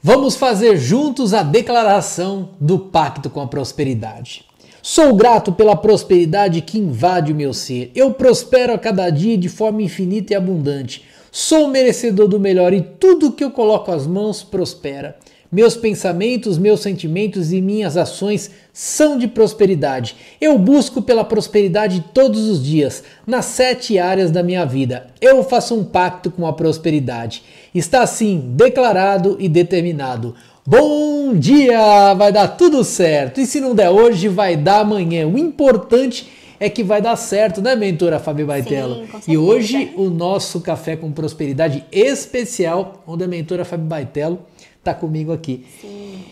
Vamos fazer juntos a declaração do pacto com a prosperidade. Sou grato pela prosperidade que invade o meu ser. Eu prospero a cada dia de forma infinita e abundante. Sou merecedor do melhor e tudo que eu coloco as mãos prospera. Meus pensamentos, meus sentimentos e minhas ações são de prosperidade. Eu busco pela prosperidade todos os dias, nas sete áreas da minha vida. Eu faço um pacto com a prosperidade. Está assim declarado e determinado. Bom dia! Vai dar tudo certo. E se não der hoje, vai dar amanhã. O importante é que vai dar certo, né, mentora Fabi Baitello? Sim, e hoje o nosso café com prosperidade especial, onde a mentora Fabi Baitello está comigo aqui. Sim.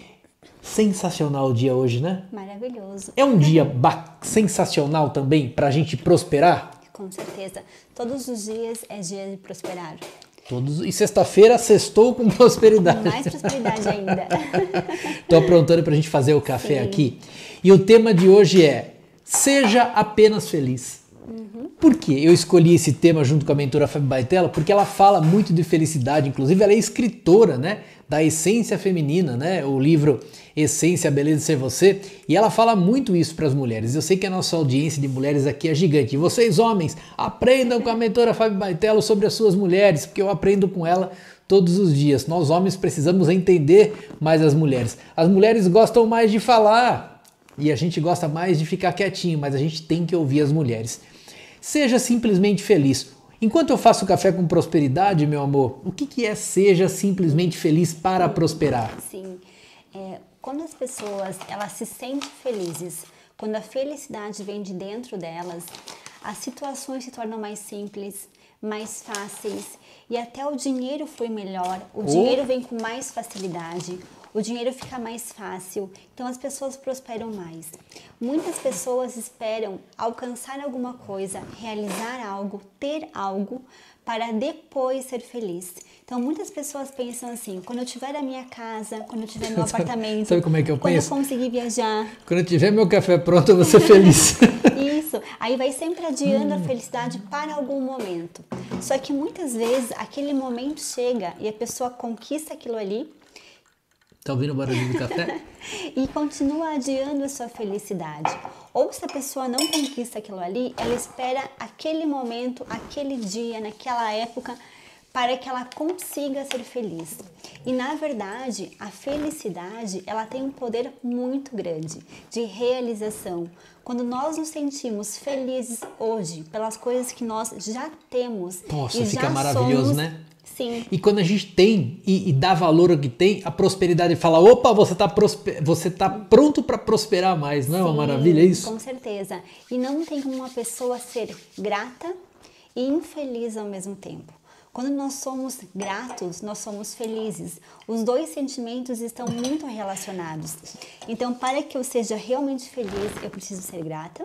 Sensacional o dia hoje, né? Maravilhoso. É um dia sensacional também para a gente prosperar? Com certeza. Todos os dias é dia de prosperar. Todos, e sexta-feira sextou com prosperidade. Mais prosperidade ainda. Estou aprontando para a gente fazer o café Sim. aqui. E o tema de hoje é Seja apenas feliz. Por que eu escolhi esse tema junto com a mentora Fabi Baitella? Porque ela fala muito de felicidade, inclusive ela é escritora, né, da essência feminina, né, o livro Essência, Beleza de Ser Você, e ela fala muito isso para as mulheres. Eu sei que a nossa audiência de mulheres aqui é gigante. E vocês, homens, aprendam com a mentora Fabi Baitello sobre as suas mulheres, porque eu aprendo com ela todos os dias. Nós homens precisamos entender mais as mulheres. As mulheres gostam mais de falar e a gente gosta mais de ficar quietinho, mas a gente tem que ouvir as mulheres. Seja simplesmente feliz. Enquanto eu faço café com prosperidade, meu amor, o que, que é seja simplesmente feliz para prosperar? Sim. É, quando as pessoas elas se sentem felizes, quando a felicidade vem de dentro delas, as situações se tornam mais simples, mais fáceis e até o dinheiro foi melhor. O dinheiro vem com mais facilidade. O dinheiro fica mais fácil, então as pessoas prosperam mais. Muitas pessoas esperam alcançar alguma coisa, realizar algo, ter algo para depois ser feliz. Então muitas pessoas pensam assim: quando eu tiver a minha casa, quando eu tiver meu apartamento, Sabe como é que eu quando penso? eu conseguir viajar, Quando eu tiver meu café pronto, eu vou ser feliz. isso. Aí vai sempre adiando a felicidade para algum momento. Só que muitas vezes aquele momento chega e a pessoa conquista aquilo ali tá ouvindo o barulho do café? e continua adiando a sua felicidade. Ou se a pessoa não conquista aquilo ali, ela espera aquele momento, aquele dia, naquela época para que ela consiga ser feliz. E na verdade, a felicidade, ela tem um poder muito grande de realização. Quando nós nos sentimos felizes hoje pelas coisas que nós já temos Nossa, e fica já maravilhoso, somos, né? Sim. E quando a gente tem e, e dá valor ao que tem, a prosperidade fala: opa, você tá, prospe- você tá pronto para prosperar mais, não é uma maravilha isso? Com certeza. E não tem como uma pessoa ser grata e infeliz ao mesmo tempo. Quando nós somos gratos, nós somos felizes. Os dois sentimentos estão muito relacionados. Então, para que eu seja realmente feliz, eu preciso ser grata.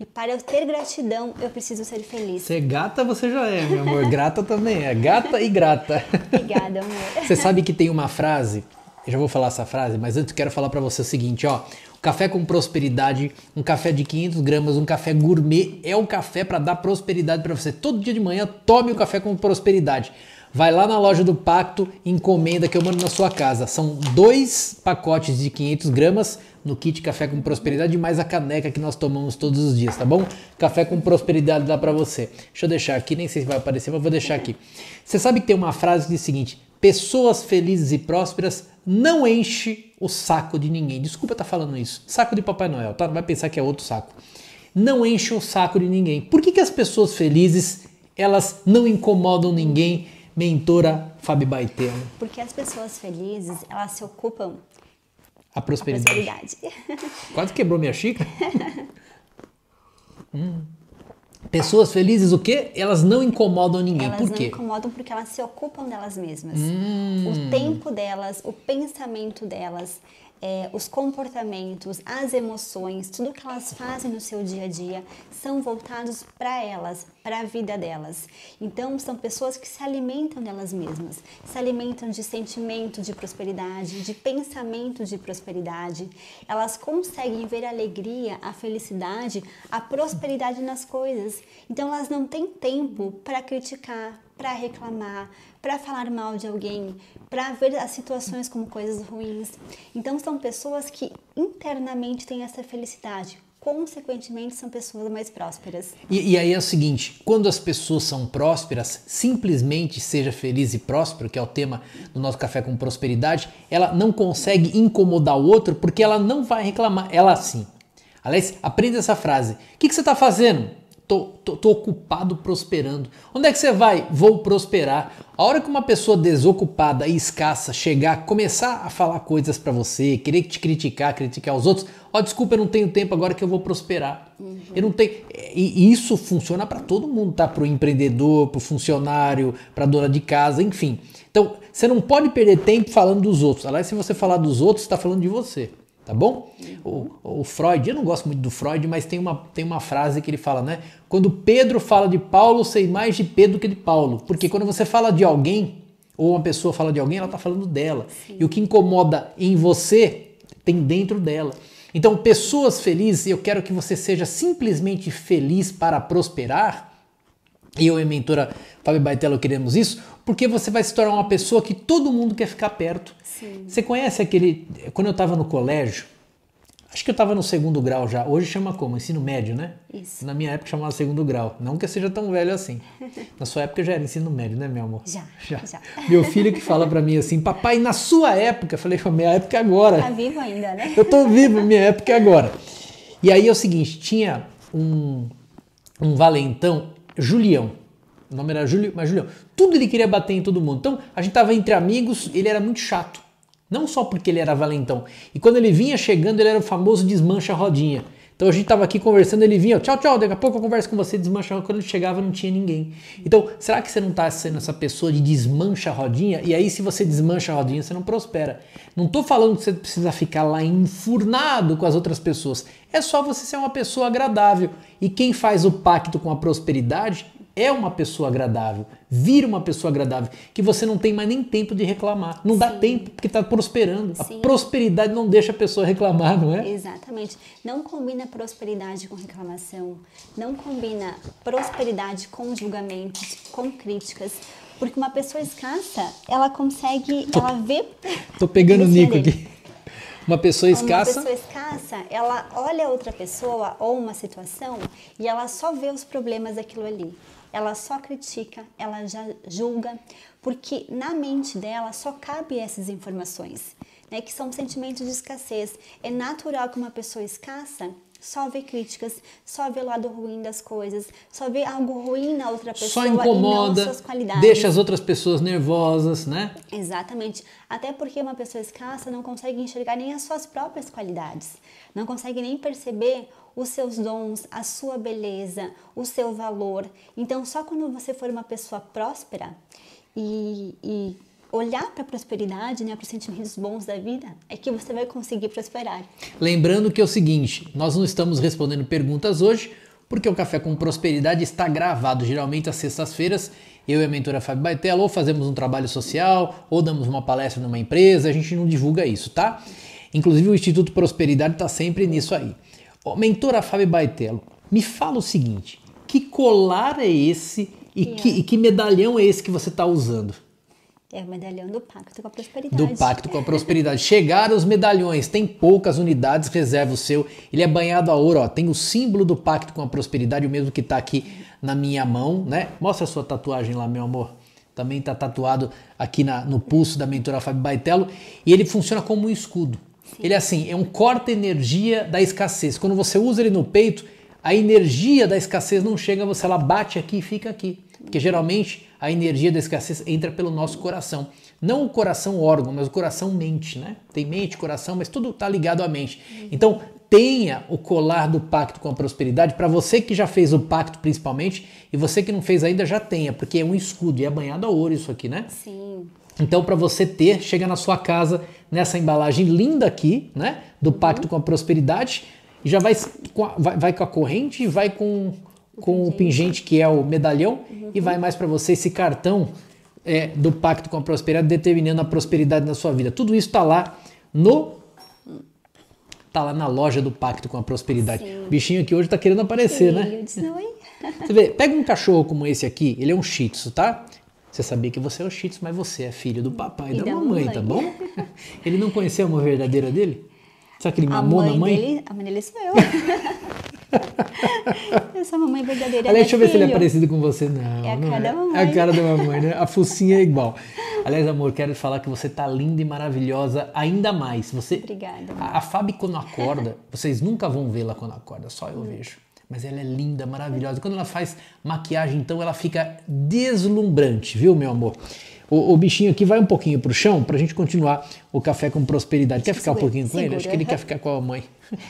E para eu ter gratidão, eu preciso ser feliz. Ser gata você já é, meu amor. Grata também é. Gata e grata. Obrigada, amor. Você sabe que tem uma frase, eu já vou falar essa frase, mas antes eu quero falar para você o seguinte, ó. Café com prosperidade, um café de 500 gramas, um café gourmet, é o café para dar prosperidade para você. Todo dia de manhã, tome o café com prosperidade. Vai lá na loja do Pacto, encomenda que eu mando na sua casa. São dois pacotes de 500 gramas no kit Café com Prosperidade, mais a caneca que nós tomamos todos os dias, tá bom? Café com Prosperidade dá para você. Deixa eu deixar aqui, nem sei se vai aparecer, mas vou deixar aqui. Você sabe que tem uma frase que diz o seguinte: pessoas felizes e prósperas não enche o saco de ninguém. Desculpa estar falando isso. Saco de Papai Noel, tá? Não vai pensar que é outro saco. Não enche o saco de ninguém. Por que, que as pessoas felizes elas não incomodam ninguém? Mentora Fabi Baitelo. Porque as pessoas felizes, elas se ocupam A da prosperidade. prosperidade. Quase quebrou minha xícara. Hum. Pessoas felizes, o quê? Elas não incomodam ninguém. Elas Por não quê? incomodam porque elas se ocupam delas mesmas. Hum. O tempo delas, o pensamento delas, é, os comportamentos, as emoções, tudo que elas fazem no seu dia a dia são voltados para elas, para a vida delas. Então, são pessoas que se alimentam delas mesmas, se alimentam de sentimento de prosperidade, de pensamento de prosperidade. Elas conseguem ver a alegria, a felicidade, a prosperidade nas coisas. Então, elas não têm tempo para criticar, para reclamar, para falar mal de alguém, para ver as situações como coisas ruins. Então são pessoas que internamente têm essa felicidade, consequentemente são pessoas mais prósperas. E, e, aí é o seguinte: quando as pessoas são prósperas, simplesmente seja feliz e próspero, que é o tema do nosso Café com Prosperidade, ela não consegue incomodar o outro porque ela não vai reclamar, ela sim. Aliás, aprenda essa frase: O que, que você está fazendo? Tô, tô, tô, ocupado prosperando. Onde é que você vai? Vou prosperar. A hora que uma pessoa desocupada e escassa chegar, começar a falar coisas para você, querer te criticar, criticar os outros, ó, oh, desculpa, eu não tenho tempo agora que eu vou prosperar. Uhum. Eu não tenho. E isso funciona para todo mundo, tá? Para o empreendedor, para o funcionário, para dona de casa, enfim. Então, você não pode perder tempo falando dos outros. Aliás, se você falar dos outros, está falando de você. Tá bom? O, o, Freud, eu não gosto muito do Freud, mas tem uma, tem uma frase que ele fala, né? Quando Pedro fala de Paulo, sei mais de Pedro que de Paulo. Porque quando você fala de alguém, ou uma pessoa fala de alguém, ela está falando dela. Sim. E o que incomoda em você tem dentro dela. Então, pessoas felizes, eu quero que você seja simplesmente feliz para prosperar. E eu e a mentora Fábio Baitello queremos isso, porque você vai se tornar uma pessoa que todo mundo quer ficar perto. Sim. Você conhece aquele. Quando eu estava no colégio, acho que eu estava no segundo grau já. Hoje chama como? Ensino médio, né? Isso. Na minha época chamava segundo grau. Não que eu seja tão velho assim. Na sua época já era ensino médio, né, meu amor? Já. Já. já. Meu filho que fala para mim assim, papai, na sua época. Eu falei, minha época é agora. Tá vivo ainda, né? Eu tô vivo, minha época é agora. E aí é o seguinte, tinha um, um valentão, Julião. O nome era Júlio, mas Julião. Tudo ele queria bater em todo mundo. Então, a gente tava entre amigos, ele era muito chato. Não só porque ele era valentão. E quando ele vinha chegando, ele era o famoso desmancha rodinha. Então a gente estava aqui conversando, ele vinha, tchau, tchau, daqui a pouco eu converso com você, desmancha Quando ele chegava, não tinha ninguém. Então, será que você não está sendo essa pessoa de desmancha rodinha? E aí, se você desmancha a rodinha, você não prospera. Não estou falando que você precisa ficar lá enfurnado com as outras pessoas. É só você ser uma pessoa agradável. E quem faz o pacto com a prosperidade é uma pessoa agradável, vira uma pessoa agradável, que você não tem mais nem tempo de reclamar. Não Sim. dá tempo porque está prosperando. Sim. A prosperidade não deixa a pessoa reclamar, não é? Exatamente. Não combina prosperidade com reclamação, não combina prosperidade com julgamentos, com críticas. Porque uma pessoa escassa, ela consegue, tô, ela vê. Tô pegando o Nico aqui. Uma pessoa escassa. Uma pessoa escassa, ela olha outra pessoa ou uma situação e ela só vê os problemas daquilo ali ela só critica, ela já julga, porque na mente dela só cabe essas informações, né, que são sentimentos de escassez. É natural que uma pessoa escassa só vê críticas, só vê o lado ruim das coisas, só vê algo ruim na outra pessoa só incomoda, e não suas qualidades. Deixa as outras pessoas nervosas, né? Exatamente. Até porque uma pessoa escassa não consegue enxergar nem as suas próprias qualidades, não consegue nem perceber os seus dons, a sua beleza, o seu valor. Então, só quando você for uma pessoa próspera e, e olhar para a prosperidade, né, para os sentimentos bons da vida, é que você vai conseguir prosperar. Lembrando que é o seguinte, nós não estamos respondendo perguntas hoje, porque o Café com Prosperidade está gravado geralmente às sextas-feiras. Eu e a mentora Fábio Baitella ou fazemos um trabalho social, ou damos uma palestra numa empresa, a gente não divulga isso, tá? Inclusive o Instituto Prosperidade está sempre nisso aí. Oh, mentora Fábio Baitello, me fala o seguinte: que colar é esse e, que, e que medalhão é esse que você está usando? É o medalhão do Pacto com a Prosperidade. Do Pacto com a Prosperidade. Chegaram os medalhões, tem poucas unidades, reserva o seu. Ele é banhado a ouro, ó. Tem o símbolo do Pacto com a Prosperidade, o mesmo que está aqui na minha mão, né? Mostra a sua tatuagem lá, meu amor. Também está tatuado aqui na, no pulso da mentora Fábio Baitello. E ele funciona como um escudo. Ele é assim, é um corta-energia da escassez. Quando você usa ele no peito, a energia da escassez não chega a você, ela bate aqui e fica aqui. Porque geralmente a energia da escassez entra pelo nosso coração. Não o coração órgão, mas o coração mente, né? Tem mente, coração, mas tudo está ligado à mente. Então, tenha o colar do pacto com a prosperidade para você que já fez o pacto principalmente e você que não fez ainda já tenha, porque é um escudo e é banhado a ouro isso aqui, né? Sim. Então, para você ter, chega na sua casa nessa embalagem linda aqui, né? Do Pacto uhum. com a Prosperidade. E já vai com a, vai, vai, com a corrente e vai com, com o pingente, que é o medalhão. Uhum. E vai mais para você esse cartão é, do Pacto com a Prosperidade, determinando a prosperidade na sua vida. Tudo isso está lá no. Tá lá na loja do Pacto com a Prosperidade. Sim. O bichinho aqui hoje está querendo aparecer, Sim, né? Eu disse, não, hein? Você vê, pega um cachorro como esse aqui, ele é um shih tzu, tá? Você sabia que você é o Shih Tzu, mas você é filho do papai e, da, da mamãe, mamãe. tá bom? Ele não conheceu a mãe verdadeira dele? Será que ele A mamou mãe, na mãe? dele, a mãe dele sou eu. eu sou a mamãe verdadeira. Aliás, deixa eu ver se ele é parecido com você. Não, É a não cara é. da mamãe. É a cara da mamãe, né? A focinha é igual. Aliás, amor, quero falar que você tá linda e maravilhosa ainda mais. Você, Obrigada, amor. A, a Fábio, quando acorda, vocês nunca vão vê-la quando acorda, só eu vejo. Mas ela é linda, maravilhosa. Quando ela faz maquiagem, então ela fica deslumbrante, viu, meu amor? O, o bichinho aqui vai um pouquinho pro chão pra gente continuar o café com prosperidade. Quer ficar um pouquinho com ele? Acho que ele quer ficar com a mãe.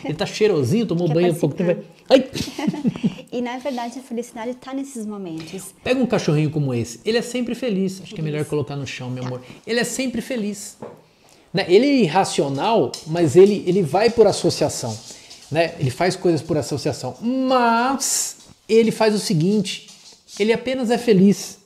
Ele tá cheirosinho, tomou Quer banho há pouco tempo. Ai! E na verdade a felicidade está nesses momentos. Pega um cachorrinho como esse, ele é sempre feliz. Acho que é melhor colocar no chão, meu amor. Ele é sempre feliz. Né? Ele é irracional, mas ele, ele vai por associação. Né? Ele faz coisas por associação. Mas ele faz o seguinte: ele apenas é feliz.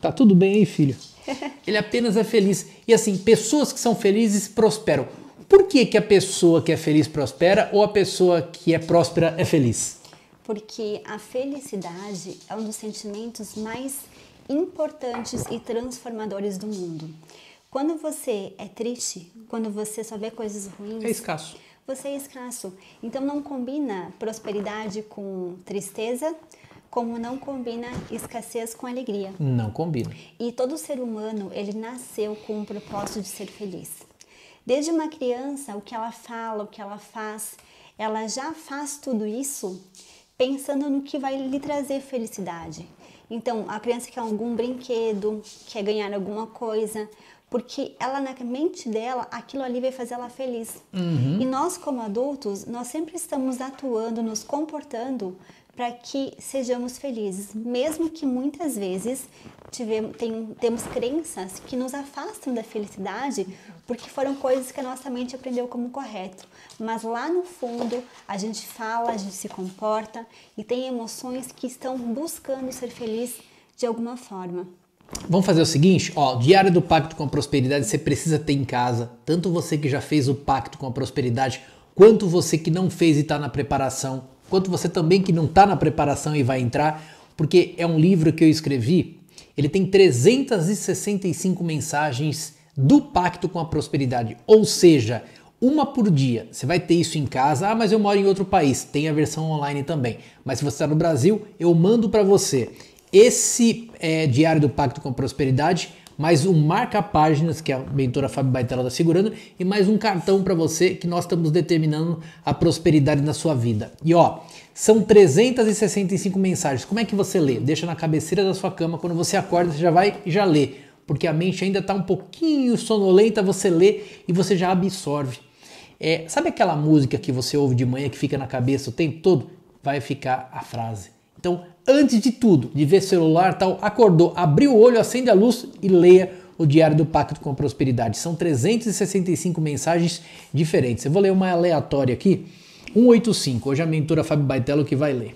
Tá tudo bem aí, filho? Ele apenas é feliz. E assim, pessoas que são felizes prosperam. Por que, que a pessoa que é feliz prospera ou a pessoa que é próspera é feliz? Porque a felicidade é um dos sentimentos mais importantes e transformadores do mundo. Quando você é triste, quando você só vê coisas ruins, É escasso. Você é escasso. Então não combina prosperidade com tristeza, como não combina escassez com alegria. Não combina. E todo ser humano, ele nasceu com o propósito de ser feliz. Desde uma criança, o que ela fala, o que ela faz, ela já faz tudo isso pensando no que vai lhe trazer felicidade. Então, a criança quer algum brinquedo, quer ganhar alguma coisa, porque ela na mente dela, aquilo ali vai fazer ela feliz. E nós como adultos, nós sempre estamos atuando, nos comportando para que sejamos felizes, mesmo que muitas vezes tivemos, tem, temos crenças que nos afastam da felicidade porque foram coisas que a nossa mente aprendeu como correto. Mas lá no fundo a gente fala, a gente se comporta e tem emoções que estão buscando ser feliz de alguma forma. Vamos fazer o seguinte, ó, Diário do Pacto com a Prosperidade você precisa ter em casa, tanto você que já fez o pacto com a prosperidade, quanto você que não fez e está na preparação, quanto você também que não está na preparação e vai entrar, porque é um livro que eu escrevi, ele tem 365 mensagens do pacto com a prosperidade, ou seja, uma por dia. Você vai ter isso em casa. Ah, mas eu moro em outro país. Tem a versão online também. Mas se você está no Brasil, eu mando para você esse é, Diário do Pacto com a Prosperidade, mais um marca-páginas que a mentora Fábio Baitela está segurando e mais um cartão para você que nós estamos determinando a prosperidade na sua vida. E ó, são 365 mensagens. Como é que você lê? Deixa na cabeceira da sua cama. Quando você acorda, você já vai e já lê. Porque a mente ainda está um pouquinho sonolenta, você lê e você já absorve. É, sabe aquela música que você ouve de manhã que fica na cabeça o tempo todo? Vai ficar a frase. Então, antes de tudo, de ver celular tal, acordou, abriu o olho, acende a luz e leia o Diário do Pacto com a Prosperidade. São 365 mensagens diferentes. Eu vou ler uma aleatória aqui. 185. Hoje a mentora Fábio Baitello que vai ler.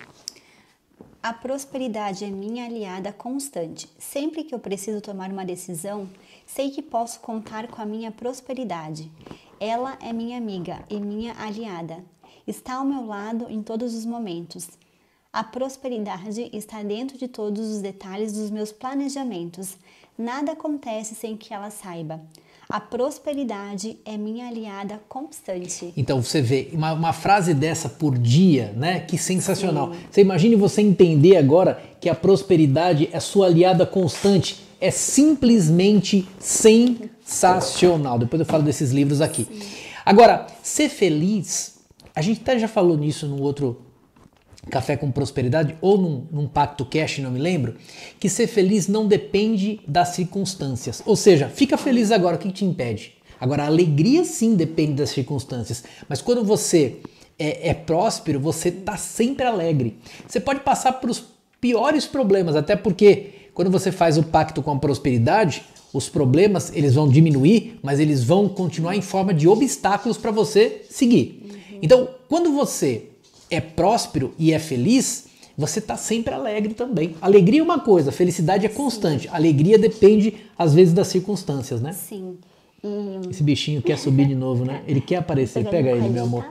A prosperidade é minha aliada constante. Sempre que eu preciso tomar uma decisão, sei que posso contar com a minha prosperidade. Ela é minha amiga e minha aliada. Está ao meu lado em todos os momentos. A prosperidade está dentro de todos os detalhes dos meus planejamentos. Nada acontece sem que ela saiba. A prosperidade é minha aliada constante. Então você vê uma, uma frase dessa por dia, né? Que sensacional. Você imagine você entender agora que a prosperidade é sua aliada constante. É simplesmente sensacional. Depois eu falo desses livros aqui. Agora, ser feliz, a gente até já falou nisso no outro Café com Prosperidade ou num, num Pacto Cash, não me lembro, que ser feliz não depende das circunstâncias. Ou seja, fica feliz agora, o que te impede? Agora, a alegria sim depende das circunstâncias, mas quando você é, é próspero, você está sempre alegre. Você pode passar por os piores problemas, até porque quando você faz o pacto com a prosperidade, os problemas eles vão diminuir, mas eles vão continuar em forma de obstáculos para você seguir. Então, quando você é próspero e é feliz, você está sempre alegre também. Alegria é uma coisa, felicidade é constante. Alegria depende, às vezes, das circunstâncias, né? Sim. E Esse bichinho quer subir de novo, né? Ele quer aparecer. Pega ele, meu amor.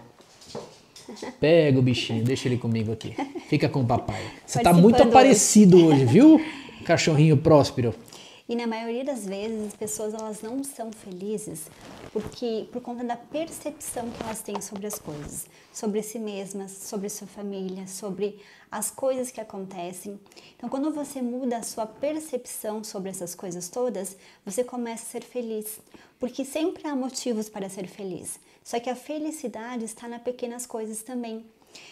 Pega o bichinho, deixa ele comigo aqui. Fica com o papai. Você tá Participando muito aparecido hoje, viu? Cachorrinho próspero. E na maioria das vezes as pessoas elas não são felizes porque por conta da percepção que elas têm sobre as coisas, sobre si mesmas, sobre sua família, sobre as coisas que acontecem. Então, quando você muda a sua percepção sobre essas coisas todas, você começa a ser feliz, porque sempre há motivos para ser feliz. Só que a felicidade está nas pequenas coisas também.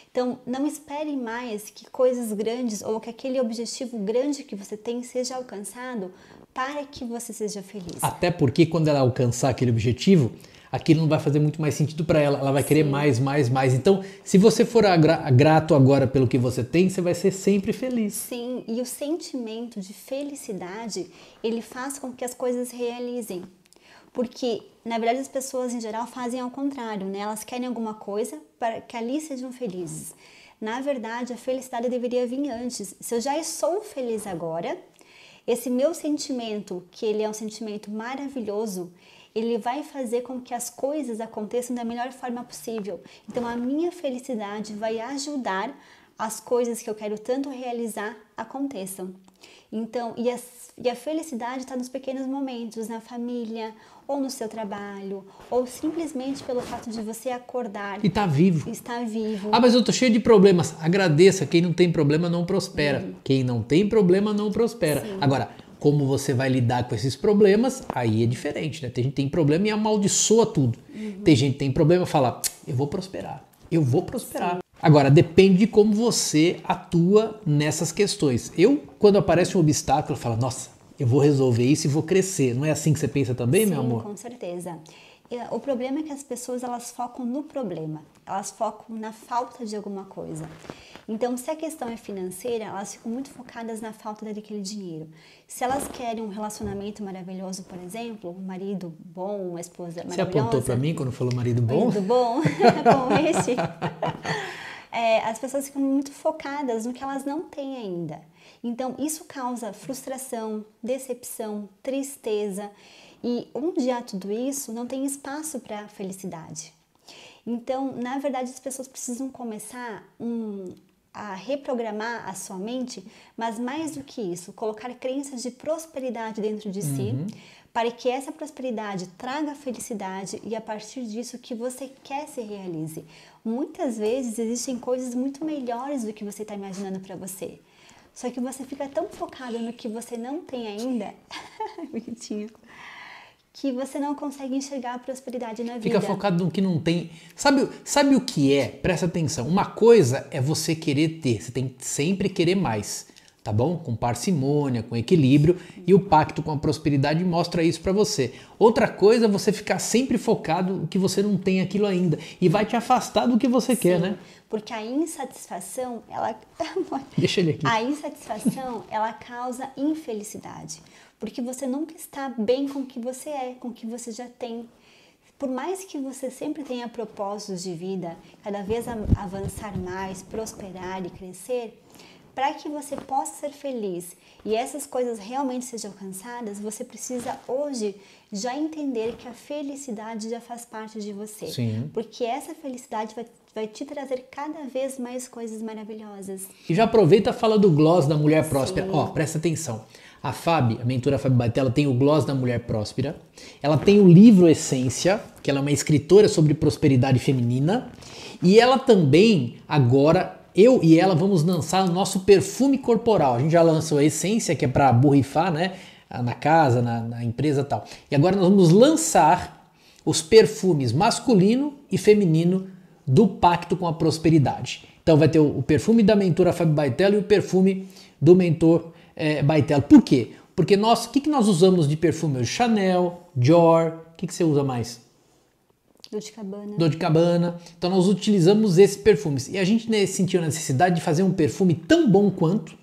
Então, não espere mais que coisas grandes ou que aquele objetivo grande que você tem seja alcançado para que você seja feliz. Até porque quando ela alcançar aquele objetivo, aquilo não vai fazer muito mais sentido para ela. Ela vai querer Sim. mais, mais, mais. Então, se você for grato agora pelo que você tem, você vai ser sempre feliz. Sim, e o sentimento de felicidade, ele faz com que as coisas realizem. Porque, na verdade, as pessoas em geral fazem ao contrário, né? Elas querem alguma coisa para que ali sejam felizes. Na verdade, a felicidade deveria vir antes. Se eu já sou feliz agora, esse meu sentimento, que ele é um sentimento maravilhoso, ele vai fazer com que as coisas aconteçam da melhor forma possível. Então, a minha felicidade vai ajudar as coisas que eu quero tanto realizar aconteçam. Então, e, as, e a felicidade está nos pequenos momentos, na família, ou no seu trabalho, ou simplesmente pelo fato de você acordar e estar tá vivo. Estar vivo. Ah, mas eu tô cheio de problemas. Agradeça, quem não tem problema não prospera. Uhum. Quem não tem problema não prospera. Sim. Agora, como você vai lidar com esses problemas, aí é diferente, né? Tem gente que tem problema e amaldiçoa tudo. Uhum. Tem gente que tem problema e fala, eu vou prosperar, eu vou prosperar. Sim. Agora, depende de como você atua nessas questões. Eu, quando aparece um obstáculo, falo, nossa, eu vou resolver isso e vou crescer. Não é assim que você pensa também, Sim, meu amor? com certeza. O problema é que as pessoas elas focam no problema, elas focam na falta de alguma coisa. Então, se a questão é financeira, elas ficam muito focadas na falta daquele dinheiro. Se elas querem um relacionamento maravilhoso, por exemplo, um marido bom, uma esposa maravilhosa. Você apontou para mim quando falou marido bom? Marido bom, bom este. É, as pessoas ficam muito focadas no que elas não têm ainda. Então, isso causa frustração, decepção, tristeza e onde há tudo isso, não tem espaço para felicidade. Então, na verdade, as pessoas precisam começar um, a reprogramar a sua mente, mas mais do que isso, colocar crenças de prosperidade dentro de uhum. si, para que essa prosperidade traga felicidade e a partir disso que você quer se realize. Muitas vezes existem coisas muito melhores do que você está imaginando para você. Só que você fica tão focado no que você não tem ainda, bonitinho, que você não consegue enxergar a prosperidade na vida. Fica focado no que não tem. Sabe, sabe o que é? Presta atenção. Uma coisa é você querer ter, você tem que sempre querer mais tá bom? Com parcimônia, com equilíbrio, e o pacto com a prosperidade mostra isso para você. Outra coisa é você ficar sempre focado que você não tem aquilo ainda e vai te afastar do que você Sim, quer, né? Porque a insatisfação, ela Deixa ele aqui. A insatisfação, ela causa infelicidade, porque você nunca está bem com o que você é, com o que você já tem. Por mais que você sempre tenha propósitos de vida, cada vez avançar mais, prosperar e crescer, para que você possa ser feliz e essas coisas realmente sejam alcançadas, você precisa hoje já entender que a felicidade já faz parte de você. Sim. Porque essa felicidade vai, vai te trazer cada vez mais coisas maravilhosas. E já aproveita e fala do gloss da mulher próspera. Ó, presta atenção. A Fábio, a mentora Fábio Batella, tem o Gloss da Mulher Próspera. Ela tem o livro Essência, que ela é uma escritora sobre prosperidade feminina. E ela também, agora, eu e ela vamos lançar o nosso perfume corporal. A gente já lançou a essência, que é para borrifar, né? Na casa, na, na empresa tal. E agora nós vamos lançar os perfumes masculino e feminino do Pacto com a Prosperidade. Então vai ter o, o perfume da mentora Fábio Baitello e o perfume do mentor é, Baitello. Por quê? Porque nós, o que, que nós usamos de perfume? Chanel, Dior, o que, que você usa mais? Dor de cabana. Dor de cabana. Então nós utilizamos esses perfumes. E a gente né, sentiu a necessidade de fazer um perfume tão bom quanto,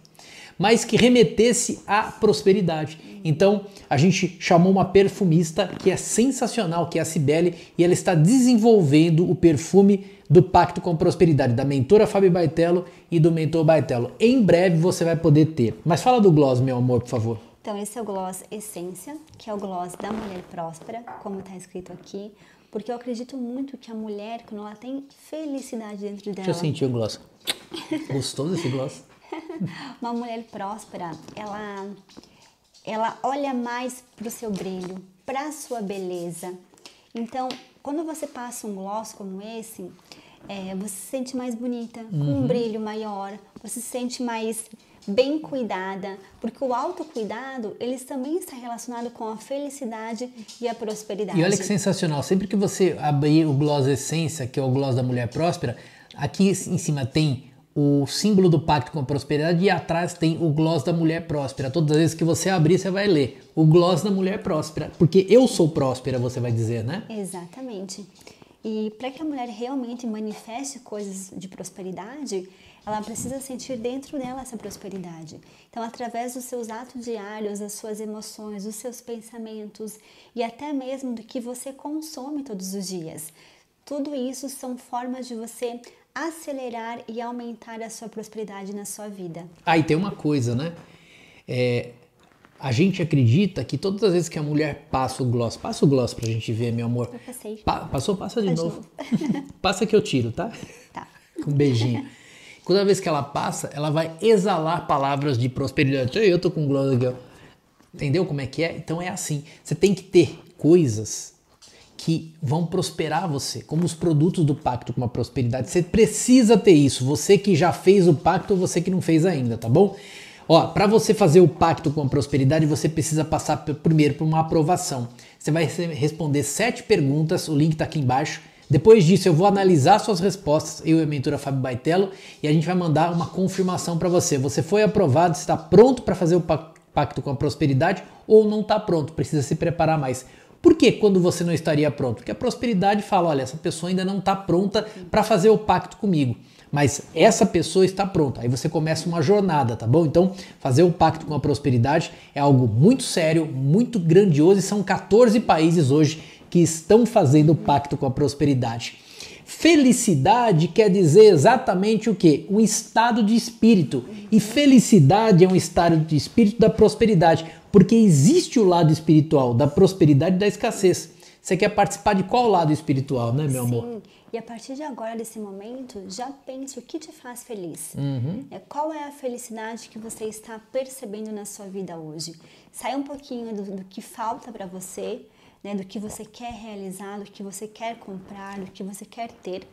mas que remetesse à prosperidade. Então a gente chamou uma perfumista que é sensacional, que é a Cibele, e ela está desenvolvendo o perfume do Pacto com Prosperidade, da mentora Fábio Baitello e do mentor Baitello. Em breve você vai poder ter. Mas fala do gloss, meu amor, por favor. Então, esse é o gloss Essência, que é o gloss da mulher próspera, como está escrito aqui. Porque eu acredito muito que a mulher, quando ela tem felicidade dentro dela. Deixa eu sentir o gloss. Gostoso esse gloss? Uma mulher próspera, ela ela olha mais para o seu brilho, para a sua beleza. Então, quando você passa um gloss como esse, é, você se sente mais bonita, com um brilho maior, você se sente mais bem cuidada, porque o autocuidado, eles também está relacionado com a felicidade e a prosperidade. E olha que sensacional, sempre que você abrir o Gloss Essência, que é o gloss da mulher próspera, aqui em cima tem o símbolo do pacto com a prosperidade e atrás tem o gloss da mulher próspera. Todas as vezes que você abrir, você vai ler o gloss da mulher próspera, porque eu sou próspera, você vai dizer, né? Exatamente. E para que a mulher realmente manifeste coisas de prosperidade, ela precisa sentir dentro dela essa prosperidade. Então, através dos seus atos diários, das suas emoções, dos seus pensamentos e até mesmo do que você consome todos os dias. Tudo isso são formas de você acelerar e aumentar a sua prosperidade na sua vida. Ah, e tem uma coisa, né? É, a gente acredita que todas as vezes que a mulher passa o gloss, passa o gloss pra gente ver, meu amor. Eu passei. Pa- passou? Passa de de novo. passa que eu tiro, tá? Tá. Com um beijinho. Toda vez que ela passa, ela vai exalar palavras de prosperidade. Eu tô com gloss aqui. Entendeu como é que é? Então é assim. Você tem que ter coisas que vão prosperar você, como os produtos do pacto com a prosperidade. Você precisa ter isso. Você que já fez o pacto ou você que não fez ainda, tá bom? Ó, para você fazer o pacto com a prosperidade, você precisa passar primeiro por uma aprovação. Você vai responder sete perguntas, o link tá aqui embaixo. Depois disso, eu vou analisar suas respostas, eu e a mentora Fábio Baitello, e a gente vai mandar uma confirmação para você. Você foi aprovado, está pronto para fazer o pa- pacto com a prosperidade ou não está pronto, precisa se preparar mais. Por que quando você não estaria pronto? Porque a prosperidade fala, olha, essa pessoa ainda não está pronta para fazer o pacto comigo. Mas essa pessoa está pronta. Aí você começa uma jornada, tá bom? Então, fazer o pacto com a prosperidade é algo muito sério, muito grandioso e são 14 países hoje que estão fazendo o pacto com a prosperidade. Felicidade quer dizer exatamente o que? Um estado de espírito. E felicidade é um estado de espírito da prosperidade, porque existe o lado espiritual da prosperidade e da escassez. Você quer participar de qual lado espiritual, né, meu amor? Sim. E a partir de agora, desse momento, já pense o que te faz feliz. É, qual é a felicidade que você está percebendo na sua vida hoje? Sai um pouquinho do, do que falta para você, né, do que você quer realizar, do que você quer comprar, do que você quer ter,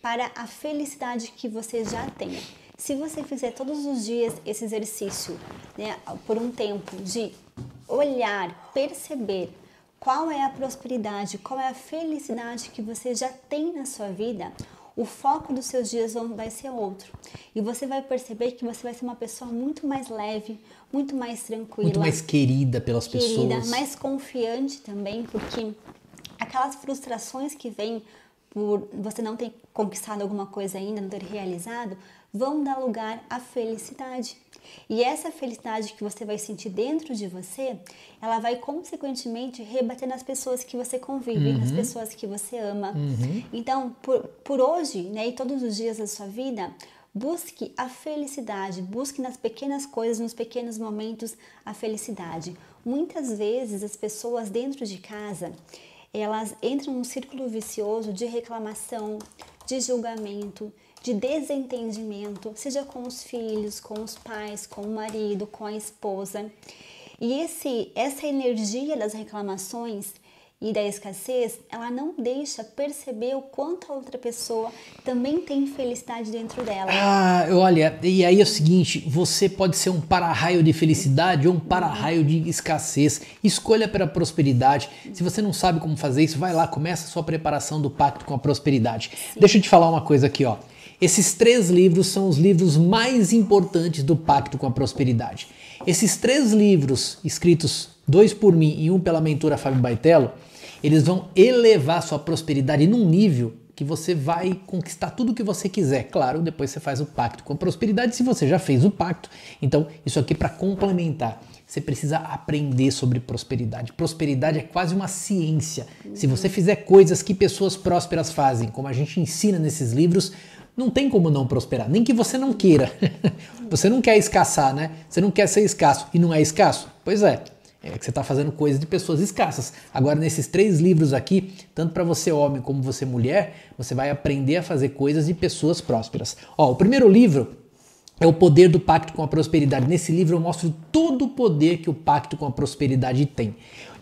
para a felicidade que você já tem. Se você fizer todos os dias esse exercício, né, por um tempo de olhar, perceber qual é a prosperidade, qual é a felicidade que você já tem na sua vida, o foco dos seus dias vai ser outro. E você vai perceber que você vai ser uma pessoa muito mais leve, muito mais tranquila, Muito mais querida pelas querida, pessoas. mais confiante também, porque aquelas frustrações que vêm por você não ter conquistado alguma coisa ainda, não ter realizado, vão dar lugar à felicidade. E essa felicidade que você vai sentir dentro de você, ela vai consequentemente rebater nas pessoas que você convive, nas pessoas que você ama. Então, por, por hoje, né, e todos os dias da sua vida, Busque a felicidade, busque nas pequenas coisas, nos pequenos momentos a felicidade. Muitas vezes as pessoas dentro de casa, elas entram num círculo vicioso de reclamação, de julgamento, de desentendimento, seja com os filhos, com os pais, com o marido, com a esposa. E esse, essa energia das reclamações e da escassez, ela não deixa perceber o quanto a outra pessoa também tem felicidade dentro dela. Ah, olha, e aí é o seguinte, você pode ser um para-raio de felicidade ou um para-raio de escassez. Escolha pela prosperidade. Se você não sabe como fazer isso, vai lá, começa a sua preparação do pacto com a prosperidade. Deixa eu te falar uma coisa aqui, ó. Esses três livros são os livros mais importantes do pacto com a prosperidade. Esses três livros, escritos dois por mim e um pela mentora Fábio Baitello, eles vão elevar sua prosperidade num nível que você vai conquistar tudo o que você quiser. Claro, depois você faz o pacto com a prosperidade, se você já fez o pacto. Então, isso aqui para complementar. Você precisa aprender sobre prosperidade. Prosperidade é quase uma ciência. Se você fizer coisas que pessoas prósperas fazem, como a gente ensina nesses livros, não tem como não prosperar, nem que você não queira. você não quer escassar, né? Você não quer ser escasso e não é escasso? Pois é, é que você está fazendo coisas de pessoas escassas. Agora, nesses três livros aqui, tanto para você homem como você mulher, você vai aprender a fazer coisas de pessoas prósperas. Ó, o primeiro livro é o poder do pacto com a prosperidade. Nesse livro eu mostro todo o poder que o pacto com a prosperidade tem.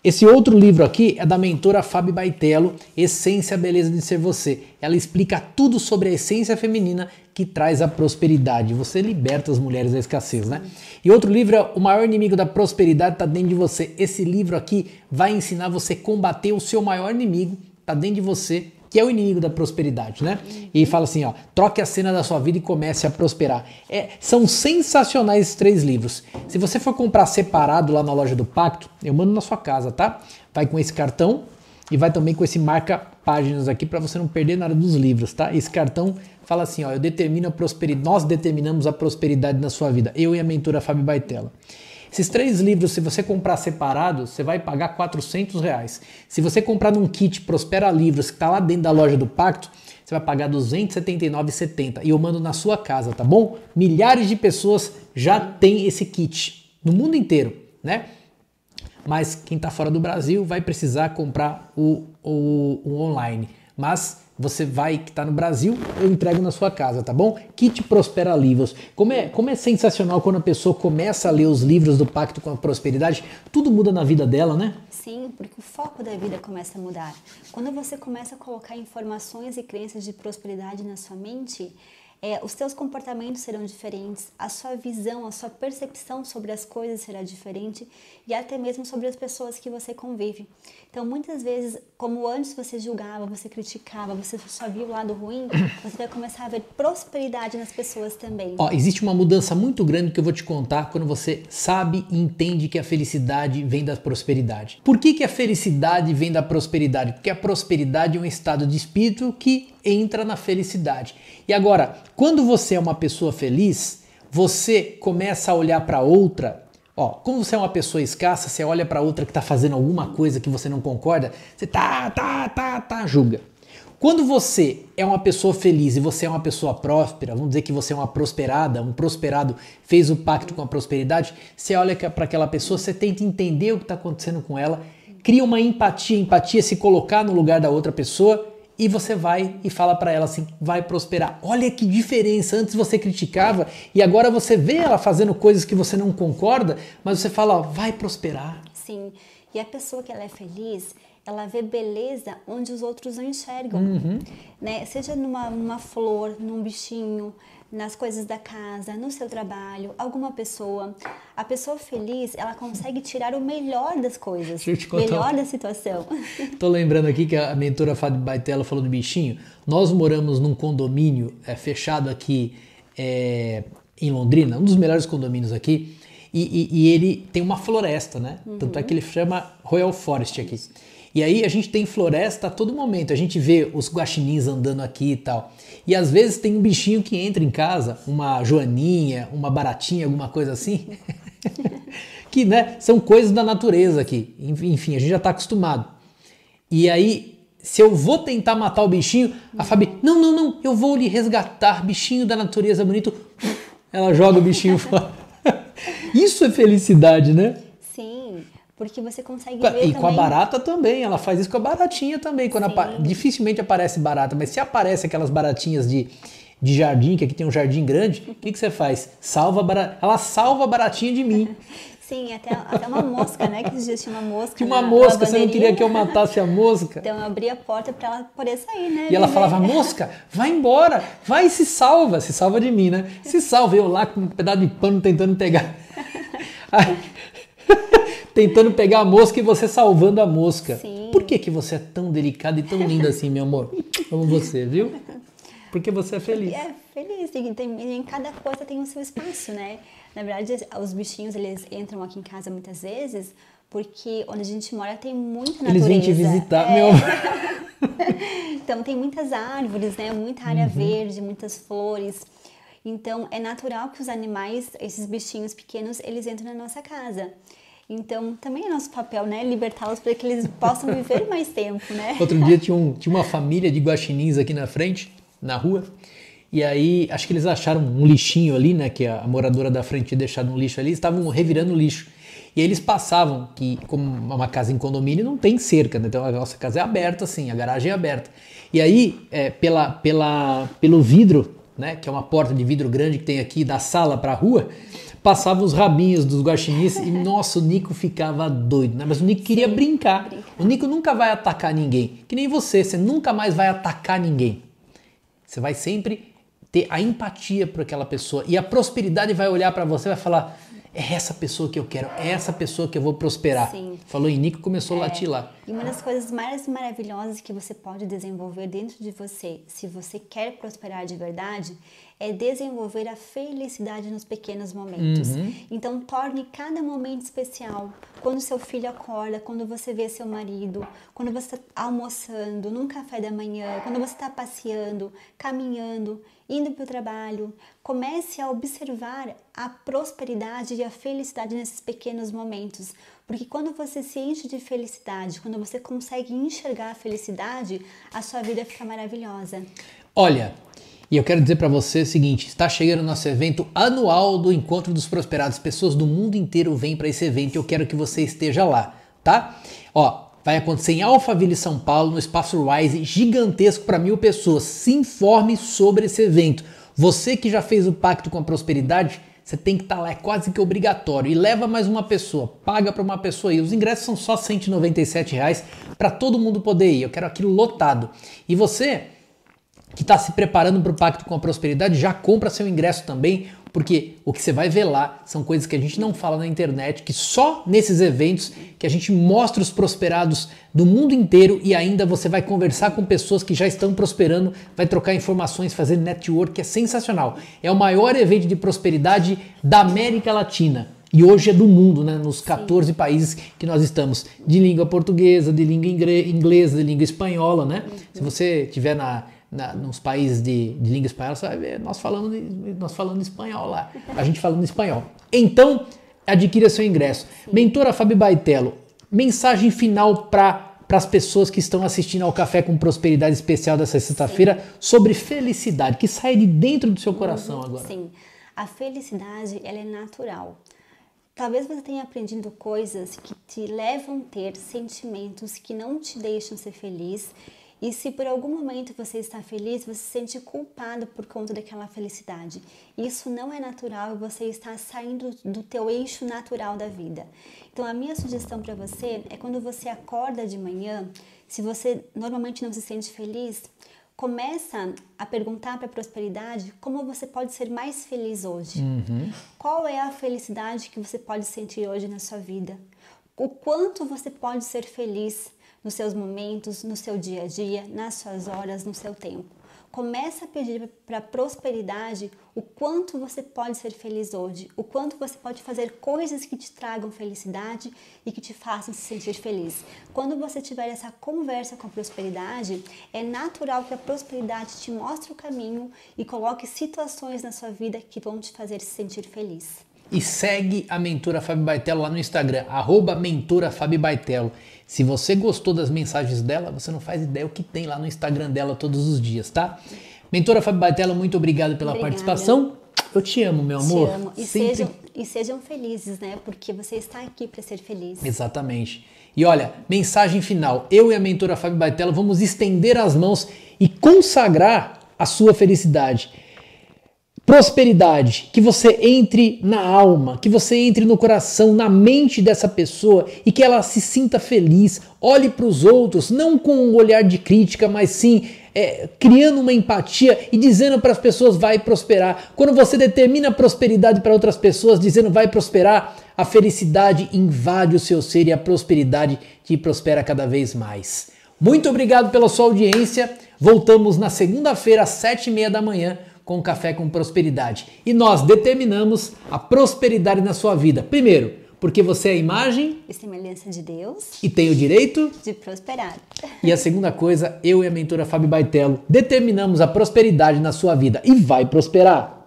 Esse outro livro aqui é da mentora Fábio Baitello, Essência, Beleza de Ser Você. Ela explica tudo sobre a essência feminina que traz a prosperidade. Você liberta as mulheres da escassez, né? E outro livro é O Maior Inimigo da Prosperidade está dentro de você. Esse livro aqui vai ensinar você a combater o seu maior inimigo, está dentro de você, que é o inimigo da prosperidade, né? E fala assim, ó, troque a cena da sua vida e comece a prosperar. É, são sensacionais esses três livros. Se você for comprar separado lá na loja do Pacto, eu mando na sua casa, tá? Vai com esse cartão e vai também com esse marca páginas aqui para você não perder nada dos livros, tá? Esse cartão fala assim, ó, eu determino a prosperidade, nós determinamos a prosperidade na sua vida. Eu e a mentora Fábio Baitella. Esses três livros, se você comprar separado, você vai pagar 400 reais. Se você comprar num kit Prospera Livros, que está lá dentro da loja do Pacto, você vai pagar 279,70 e eu mando na sua casa, tá bom? Milhares de pessoas já têm esse kit no mundo inteiro, né? Mas quem está fora do Brasil vai precisar comprar o, o, o online. Mas você vai que está no Brasil, eu entrego na sua casa, tá bom? Kit Prospera Livros. Como é, como é sensacional quando a pessoa começa a ler os livros do Pacto com a Prosperidade, tudo muda na vida dela, né? Sim, porque o foco da vida começa a mudar. Quando você começa a colocar informações e crenças de prosperidade na sua mente, é, os seus comportamentos serão diferentes, a sua visão, a sua percepção sobre as coisas será diferente e até mesmo sobre as pessoas que você convive. Então, muitas vezes, como antes você julgava, você criticava, você só via o lado ruim, você vai começar a ver prosperidade nas pessoas também. Ó, existe uma mudança muito grande que eu vou te contar quando você sabe e entende que a felicidade vem da prosperidade. Por que, que a felicidade vem da prosperidade? Porque a prosperidade é um estado de espírito que entra na felicidade. E agora, quando você é uma pessoa feliz, você começa a olhar para outra. Ó, como você é uma pessoa escassa, você olha para outra que está fazendo alguma coisa que você não concorda, você tá, tá, tá, tá, julga. Quando você é uma pessoa feliz e você é uma pessoa próspera, vamos dizer que você é uma prosperada, um prosperado, fez o pacto com a prosperidade, você olha para aquela pessoa, você tenta entender o que está acontecendo com ela, cria uma empatia, empatia é se colocar no lugar da outra pessoa e você vai e fala para ela assim: vai prosperar. Olha que diferença! Antes você criticava e agora você vê ela fazendo coisas que você não concorda, mas você fala: ó, vai prosperar. Sim, e a pessoa que ela é feliz, ela vê beleza onde os outros não enxergam, Uhum. né? Seja numa, numa flor, num bichinho, nas coisas da casa, no seu trabalho, alguma pessoa. A pessoa feliz, ela consegue tirar o melhor das coisas, Deixa eu te contar melhor da situação. Tô lembrando aqui que a mentora Fábio Baitella falou do bichinho. Nós moramos num condomínio é, fechado aqui é, em Londrina, um dos melhores condomínios aqui. E, e- e ele tem uma floresta, né? Tanto é que ele chama Royal Forest aqui. E aí a gente tem floresta a todo momento. A gente vê os guaxinins andando aqui e tal. E às vezes tem um bichinho que entra em casa, uma joaninha, uma baratinha, alguma coisa assim. que, né, são coisas da natureza aqui. Enfim, a gente já está acostumado. E aí, se eu vou tentar matar o bichinho, a Fabi, não, não, não, eu vou lhe resgatar, bichinho da natureza bonito. Ela joga o bichinho fora. Isso é felicidade, né? Porque você consegue ver E também... com a barata também, ela faz isso com a baratinha também. Quando apa- Dificilmente aparece barata, mas se aparece aquelas baratinhas de, de jardim, que aqui tem um jardim grande, o que, que você faz? Salva Ela salva a baratinha de mim. Sim, até, até uma mosca, né? Que esses dias tinha uma mosca Tinha uma na mosca, você não queria que eu matasse a mosca? Então eu abri a porta para ela poder sair, né? E ela falava, mosca, vai embora, vai e se salva. Se salva de mim, né? Se salva, eu lá com um pedaço de pano tentando pegar. Aí, tentando pegar a mosca e você salvando a mosca. Sim. Por que, que você é tão delicada e tão linda assim, meu amor? Amo você, viu? Porque você é feliz. É feliz, tem, tem, em cada coisa tem o seu espaço, né? Na verdade, os bichinhos, eles entram aqui em casa muitas vezes porque onde a gente mora tem muita natureza. Eles vêm te visitar, É. meu amor. Então tem muitas árvores, né? Muita área Uhum. verde, muitas flores. Então é natural que os animais, esses bichinhos pequenos, eles entrem na nossa casa. Então também é nosso papel, né? Libertá-los para que eles possam viver mais tempo, né? Outro dia tinha, um- tinha uma família de guaxinins aqui na frente, na rua. E aí, acho que eles acharam um lixinho ali, né? Que a moradora da frente tinha deixado um lixo ali, estavam revirando o lixo. E aí eles passavam, que como é uma casa em condomínio não tem cerca, né? Então a nossa casa é aberta assim, a garagem é aberta. E aí, é, pela, pela, pelo vidro né, que é uma porta de vidro grande que tem aqui da sala para a rua, passava os rabinhos dos guaxinins e nossa, o Nico ficava doido, né? Mas o Nico queria Sim, brincar. brincar. O Nico nunca vai atacar ninguém, que nem você, você nunca mais vai atacar ninguém. Você vai sempre ter a empatia por aquela pessoa e a prosperidade vai olhar para você e vai falar: é essa pessoa que eu quero, é essa pessoa que eu vou prosperar. Sim. Falou em Nico, começou a latir lá. E uma das coisas mais maravilhosas que você pode desenvolver dentro de você, se você quer prosperar de verdade, é desenvolver a felicidade nos pequenos momentos. Então, torne cada momento especial. Quando seu filho acorda, quando você vê seu marido, quando você está almoçando, num café da manhã, quando você está passeando, caminhando, indo para o trabalho, comece a observar a prosperidade e a felicidade nesses pequenos momentos. Porque quando você se enche de felicidade, quando você consegue enxergar a felicidade, a sua vida fica maravilhosa. Olha, e eu quero dizer para você o seguinte: está chegando o nosso evento anual do Encontro dos Prosperados. Pessoas do mundo inteiro vêm para esse evento e eu quero que você esteja lá, tá? Ó, vai acontecer em Alphaville, São Paulo, no espaço Rise, gigantesco para mil pessoas. Se informe sobre esse evento. Você que já fez o pacto com a prosperidade, você tem que estar lá, é quase que obrigatório. E leva mais uma pessoa, paga para uma pessoa aí. Os ingressos são só 197 reais para todo mundo poder ir. Eu quero aquilo lotado. E você que está se preparando para o Pacto com a Prosperidade, já compra seu ingresso também, porque o que você vai ver lá são coisas que a gente não fala na internet, que só nesses eventos que a gente mostra os prosperados do mundo inteiro e ainda você vai conversar com pessoas que já estão prosperando, vai trocar informações, fazer network, é sensacional. É o maior evento de prosperidade da América Latina. E hoje é do mundo, né? Nos 14 países que nós estamos, de língua portuguesa, de língua inglesa, de língua espanhola, né? Se você tiver na, na- nos países de, de língua espanhola, você vai ver nós falando, nós falando espanhol lá, a gente falando espanhol. Então, adquira seu ingresso. Mentora Fabi Baitello, mensagem final para as pessoas que estão assistindo ao Café com Prosperidade especial dessa sexta-feira sobre felicidade, que sai de dentro do seu coração agora. Sim, a felicidade ela é natural. Talvez você tenha aprendido coisas que te levam a ter sentimentos que não te deixam ser feliz. E se por algum momento você está feliz, você se sente culpado por conta daquela felicidade. Isso não é natural e você está saindo do teu eixo natural da vida. Então a minha sugestão para você é quando você acorda de manhã, se você normalmente não se sente feliz, começa a perguntar para a prosperidade como você pode ser mais feliz hoje. Qual é a felicidade que você pode sentir hoje na sua vida? O quanto você pode ser feliz nos seus momentos, no seu dia a dia, nas suas horas, no seu tempo. Começa a pedir para a prosperidade o quanto você pode ser feliz hoje, o quanto você pode fazer coisas que te tragam felicidade e que te façam se sentir feliz. Quando você tiver essa conversa com a prosperidade, é natural que a prosperidade te mostre o caminho e coloque situações na sua vida que vão te fazer se sentir feliz. E segue a mentora Fabi Baitello lá no Instagram, arroba mentora Baitello. Se você gostou das mensagens dela, você não faz ideia o que tem lá no Instagram dela todos os dias, tá? Mentora Fabi Baitello, muito obrigado pela Obrigada. participação. Eu te amo, meu amor. Te amo. E, Sempre- sejam, e sejam felizes, né? Porque você está aqui para ser feliz. Exatamente. E olha, mensagem final. Eu e a mentora Fábio Baitello vamos estender as mãos e consagrar a sua felicidade. Prosperidade, que você entre na alma, que você entre no coração, na mente dessa pessoa e que ela se sinta feliz. Olhe para os outros, não com um olhar de crítica, mas sim é, criando uma empatia e dizendo para as pessoas vai prosperar. Quando você determina a prosperidade para outras pessoas, dizendo vai prosperar, a felicidade invade o seu ser e a prosperidade te prospera cada vez mais. Muito obrigado pela sua audiência. Voltamos na segunda-feira às sete e meia da manhã com Café com Prosperidade. E nós determinamos a prosperidade na sua vida. Primeiro, porque você é a imagem E semelhança de Deus, e tem o direito de prosperar. e a segunda coisa, eu e a mentora Fábio Baitello determinamos a prosperidade na sua vida e vai prosperar.